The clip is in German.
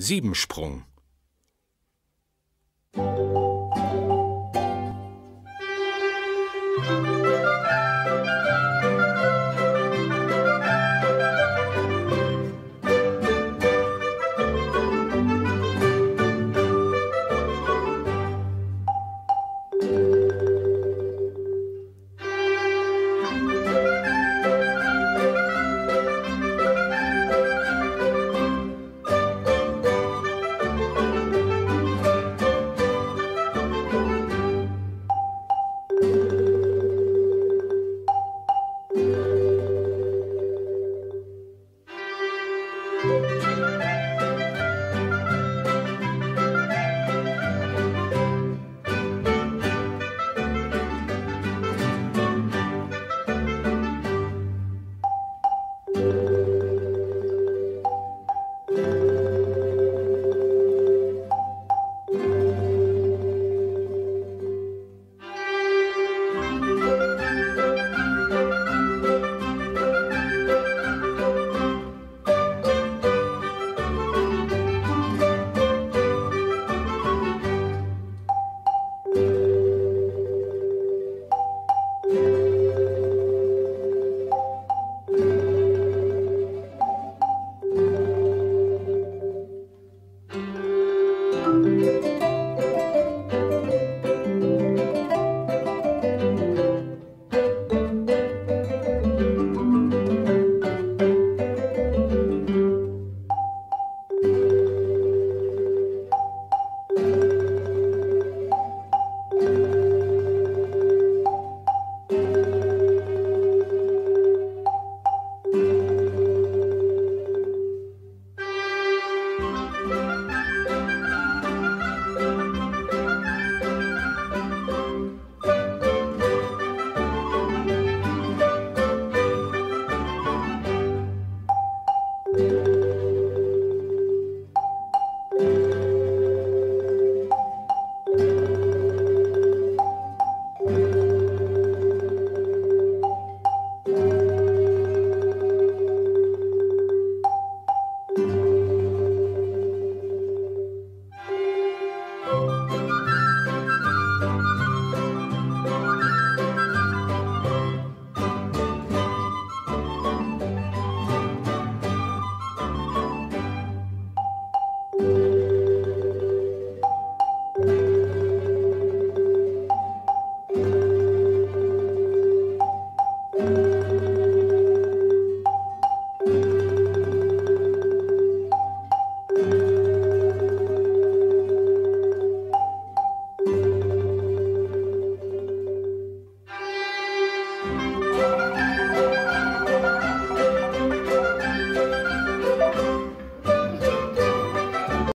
Siebensprung Música